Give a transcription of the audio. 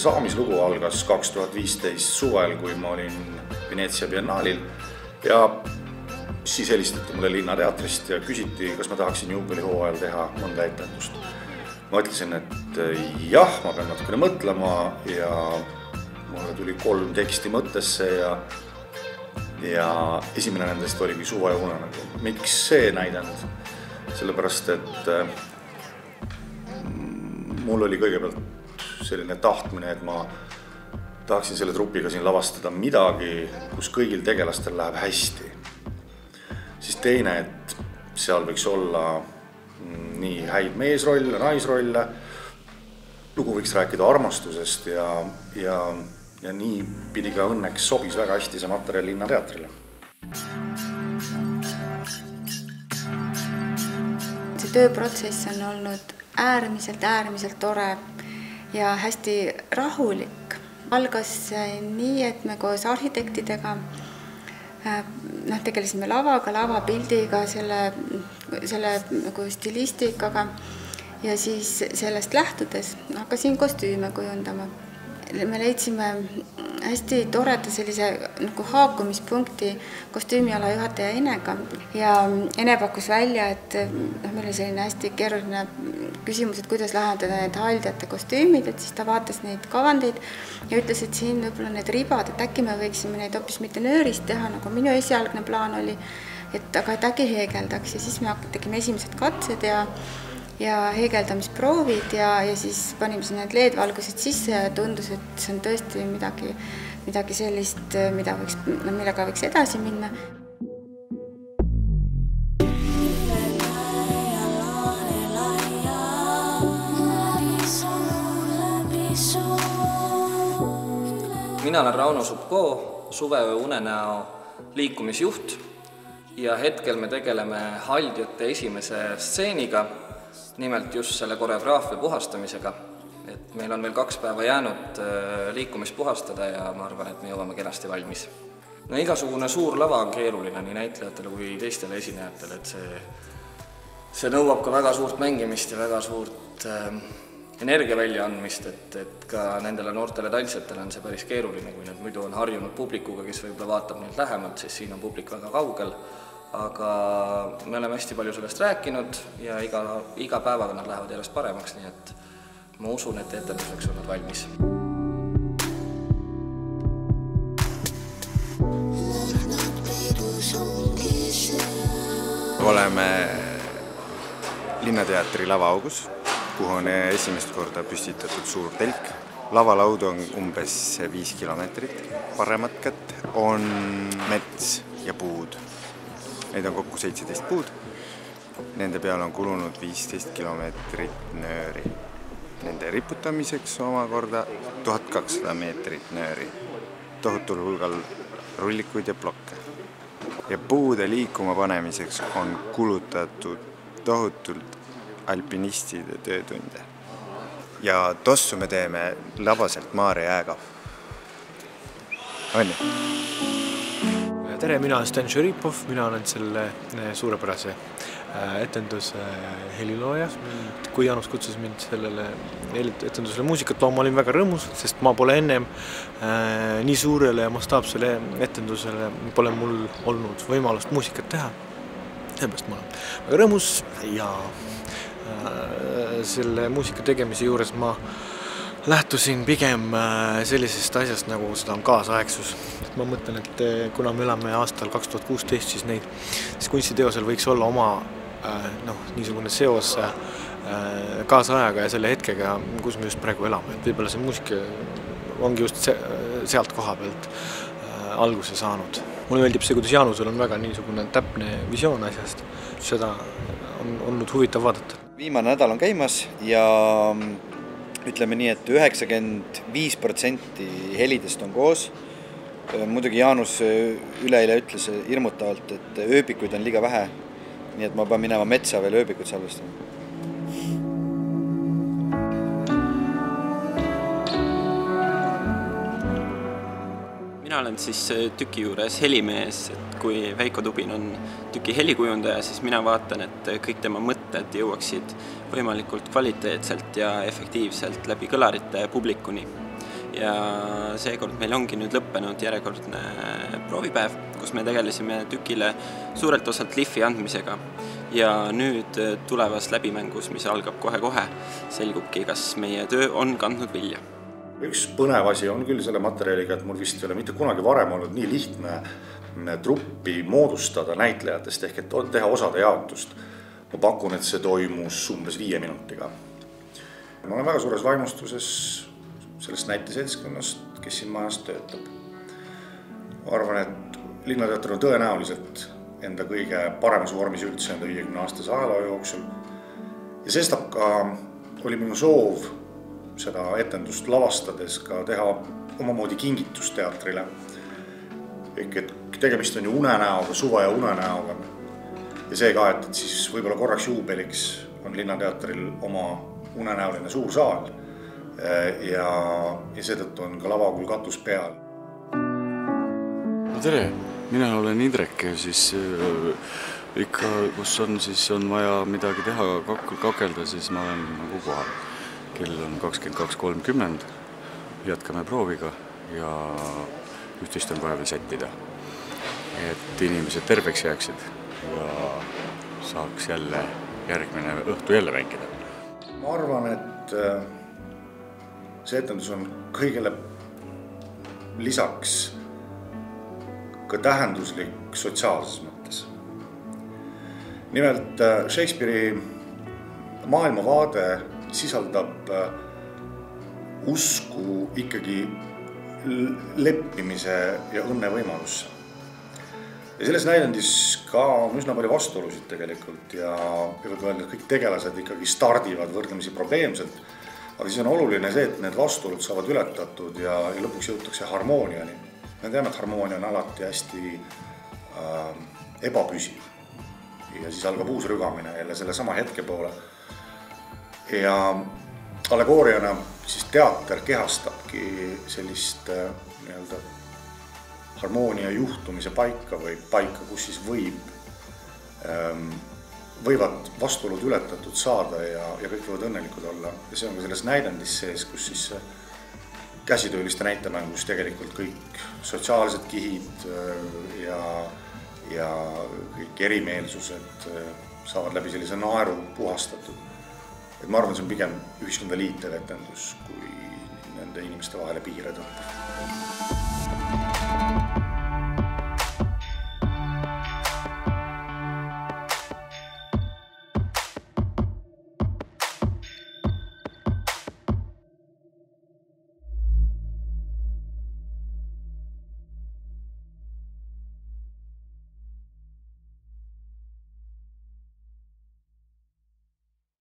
see saamislugu algas kaks tuhat viisteist suvel, kui ma olin Veneetsia biennaalil ja siis helistati mulle Linnateatrist ja küsiti, kas ma tahaksin juubelihooajal teha mõnda etendust. ma ütlesin, et jah, ma pean natukene mõtlema ja mulle tuli kolm teksti mõttesse ja ja esimene nendest oligi Suve unenägu. miks see näidend? sellepärast, et mm, mul oli kõigepealt selline tahtmine, et ma tahaksin selle trupiga siin lavastada midagi, kus kõigil tegelastel läheb hästi. Siis teine, et seal võiks olla mm, nii häid meesrolle, naisrolle, lugu võiks rääkida armastusest ja, ja, ja niipidi ka õnneks sobis väga hästi see materjal Linnateatrile. see tööprotsess on olnud äärmiselt, äärmiselt tore ja hästi rahulik. algas nii, et me koos arhitektidega Äh, noh, tegelesime lavaga, lavapildiga, selle, selle nagu stilistikaga ja siis sellest lähtudes hakkasin kostüüme kujundama me leidsime hästi toreda sellise nagu haakumispunkti kostüümiala juhataja Enega. Ja Ene pakkus välja, et noh, meil oli selline hästi keeruline küsimus, et kuidas lahendada need haldjate kostüümid, et siis ta vaatas neid kavandeid ja ütles, et siin võib-olla need ribad, et äkki me võiksime neid hoopis mitte nöörist teha, nagu minu esialgne plaan oli, et aga et äkki heegeldaks. Ja siis me tegime esimesed katsed ja ja heegeldamisproovid ja, ja siis panime sinna need LED-valgused sisse ja tundus, et see on tõesti midagi, midagi sellist, mida võiks, no millega võiks edasi minna. mina olen Rauno Subko, suveöö unenäo liikumisjuht ja hetkel me tegeleme Haldjate esimese stseeniga nimelt just selle koreograafia puhastamisega. et meil on veel kaks päeva jäänud äh, liikumist puhastada ja ma arvan, et me jõuame kenasti valmis. no igasugune suur lava on keeruline nii näitlejatele kui teistele esinejatele, et see, see nõuab ka väga suurt mängimist ja väga suurt äh, energia väljaandmist, et, et ka nendele noortele tantsijatele on see päris keeruline, kui nad muidu on harjunud publikuga, kes võib-olla vaatab neid lähemalt, siis siin on publik väga kaugel aga me oleme hästi palju sellest rääkinud ja iga, iga päevaga nad lähevad järjest paremaks, nii et ma usun, et etenduseks on nad valmis. oleme Linnateatri lavaaugus, kuhu on esimest korda püstitatud suur telk. lavalaud on umbes viis kilomeetrit, paremat kätt on mets ja puud Neid on kokku seitseteist puud. Nende peale on kulunud viisteist kilomeetrit nööri. Nende riputamiseks omakorda tuhat kakssada meetrit nööri. tohutul hulgal rullikuid ja plokke. ja puude liikuma panemiseks on kulutatud tohutult alpinistide töötunde. ja tossu me teeme labaselt Maarja jääga. on ju? Tere, mina olen Sten Šeripov, mina olen selle eh, suurepärase eh, etenduse eh, helilooja. kui Jaanus kutsus mind sellele etendusele muusikat looma, olin väga rõõmus, sest ma pole ennem äh, nii suurele ja mastaapsele etendusele pole mul olnud võimalust muusikat teha. seepärast ma olen väga rõõmus ja äh, selle muusika tegemise juures ma lähtusin pigem sellisest asjast, nagu seda on kaasaegsus ma mõtlen, et eh, kuna me elame aastal kaks tuhat kuusteist, siis neid, siis kunstiteosel võiks olla oma äh, noh, niisugune seos äh, kaasajaga ja selle hetkega, kus me just praegu elame, et võib-olla see muusika ongi just se sealt koha pealt äh, alguse saanud. mulle meeldib see, kuidas Jaanusel on väga niisugune täpne visioon asjast, seda on olnud huvitav vaadata. viimane nädal on käimas ja ütleme nii et, et üheksakümmend viis protsenti helidest on koos Äh, muidugi Jaanus äh, üleeile ütles hirmutavalt, et ööbikuid on liiga vähe. nii et ma pean minema metsa veel ööbikuid salvestama. mina olen siis äh, tüki juures helimees, et kui Veiko Tubin on tüki helikujundaja, siis mina vaatan, et kõik tema mõtted jõuaksid võimalikult kvaliteetselt ja efektiivselt läbi kõlarite publikuni ja seekord meil ongi nüüd lõppenud järjekordne proovipäev, kus me tegelesime tükile suurelt osalt lihvi andmisega. ja nüüd tulevas läbimängus, mis algab kohe-kohe, selgubki, kas meie töö on kandnud vilja üks põnev asi on küll selle materjaliga, et mul vist ei ole mitte kunagi varem olnud nii lihtne truppi moodustada näitlejatest ehk et teha osade jaotust. Ma pakun, et see toimus umbes viie minutiga. ma olen väga suures vaimustuses sellest näiteseltskonnast, kes siin majas töötab. ma arvan, et Linnateater on tõenäoliselt enda kõige paremas vormis üldse enda viiekümne aastase ajaloo jooksul. ja sestap ka oli minu soov seda etendust lavastades ka teha omamoodi kingitus teatrile. ehk et tegemist on ju unenäoga, suve ja unenäoga. Ja see ka, et, et siis võib-olla korraks juubeliks on Linnateatril oma unenäoline suur saal Äh, ja, ja seetõttu on ka lava küll katus peal. no tere, mina olen Indrek ja siis äh, ikka, kus on, siis on vaja midagi teha, kak-, kakelda, siis ma olen nagu kohal. kell on kakskümmend kaks kolmkümmend, jätkame prooviga ja üht-teist on vaja veel sättida. et inimesed terveks jääksid ja saaks jälle järgmine õhtu jälle mängida. ma arvan, et äh, see etendus on kõigele lisaks ka tähenduslik sotsiaalses mõttes. nimelt äh, Shakespeare'i maailmavaade sisaldab äh, usku ikkagi leppimise ja õnne võimalusse. Ja selles näidendis ka on üsna palju vastuolusid tegelikult ja, võib öelda, et kõik tegelased ikkagi stardivad võrdlemisi probleemselt aga siis on oluline see, et need vastuolud saavad ületatud ja, ja lõpuks jõutakse harmooniani. me teame, et harmoonia on alati hästi äh, ebapüsiv. ja siis algab uus rügamine jälle sellesama hetke poole. ja allegooriana siis teater kehastabki sellist äh, nii-öelda harmoonia juhtumise paika või paika, kus siis võib ähm, võivad vastuolud ületatud saada ja, ja kõik võivad õnnelikud olla ja see on ka selles näidendis sees, kus siis käsitööliste näitemängus tegelikult kõik sotsiaalsed kihid äh, ja, ja kõik erimeelsused äh, saavad läbi sellise naeru puhastatud. et ma arvan, see on pigem ühiskonda liitev etendus, kui nende inimeste vahele piire tõmbav.